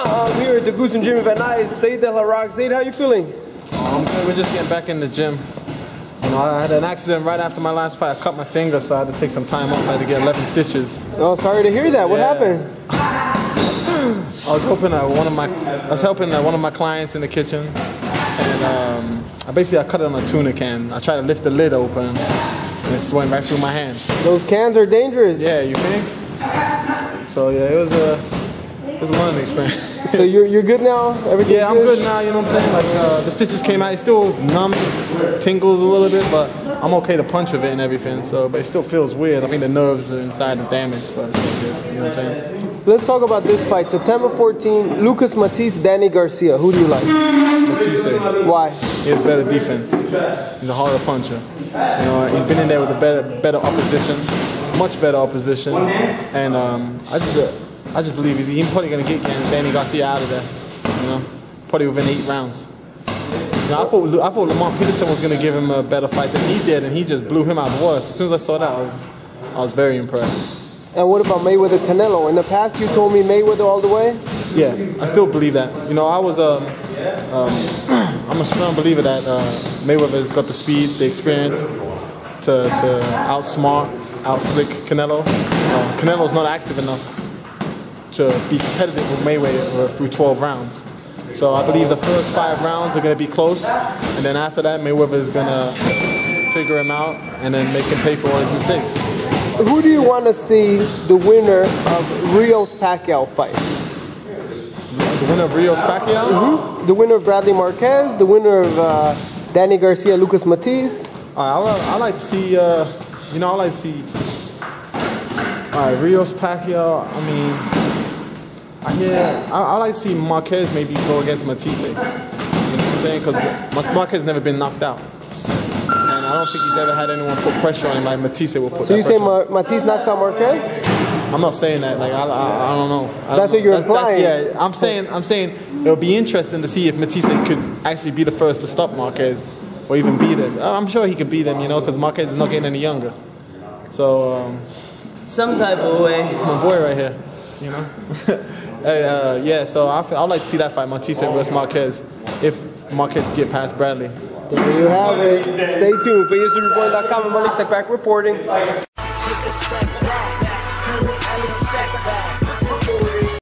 I'm here at the Goose and Jimmy Van Nuys. Said El Harrak. Zaid, how you feeling? I'm good. We're just getting back in the gym. You know, I had an accident right after my last fight. I cut my finger, so I had to take some time off. I had to get 11 stitches. Oh, sorry to hear that. What Yeah. happened? I was hoping that one of my, I was helping uh, one of my clients in the kitchen, and um, I basically I cut it on a tuna can. I tried to lift the lid open, and it just went right through my hand. Those cans are dangerous. Yeah, you think? So yeah, it was a, it was a learning experience. So you're, you're good now? Everything's Yeah, I'm good now, you know what I'm saying? Like, uh, the stitches came out. It's still numb, tingles a little bit, but I'm okay to punch with it and everything. So, but it still feels weird. I think the nerves are inside the damaged, but it's still good. You know what I'm saying? Let's talk about this fight. September 14, Lucas Matthysse, Danny Garcia. Who do you like? Why? he has better defense. He's a harder puncher. You know, he's been in there with a better, better opposition, much better opposition, and um, I just, uh, I just believe he's, he's probably gonna get Danny Garcia out of there. You know, probably within eight rounds. You know, I thought I thought Lamont Peterson was gonna give him a better fight than he did, and he just blew him out the water. As soon as I saw that, I was, I was very impressed. And what about Mayweather Canelo? In the past, you told me Mayweather all the way. Yeah, I still believe that. You know, I was um, um, I'm a strong believer that uh, Mayweather's got the speed, the experience to, to outsmart, outslick Canelo. Uh, Canelo's not active enough to be competitive with Mayweather through 12 rounds. So I believe the first five rounds are going to be close, and then after that, Mayweather is going to figure him out and then make him pay for all his mistakes. Who do you want to see the winner of Rios Pacquiao fight? The winner of Rios Pacquiao. The winner of Bradley Marquez, the winner of uh, Danny Garcia, Lucas Matthysse. All right, I, I like to see, uh, you know, I like to see. All right, Rios Pacquiao. I mean, I hear. I, I like to see Marquez maybe go against Matthysse. You know what I'm saying? Because Marquez never been knocked out, and I don't think he's ever had anyone put pressure on him like Matthysse will put. So you say pressure on. Ma- Matthysse knocks out Marquez? I'm not saying that. Like I, I, I don't know. I don't That's what know. you're implying. yeah, I'm saying. I'm saying it'll be interesting to see if Matthysse could actually be the first to stop Marquez, or even beat him. I'm sure he could beat him. You know, because Marquez is not getting any younger. So um, Some type of way. it's my boy right here. You know. hey, uh, yeah. So I feel, I'd like to see that fight, Matthysse versus Marquez, if Marquez get past Bradley. There you have it. Stay tuned for ESPNReport.com and Money Back reporting. Take a step Elie Seckbach.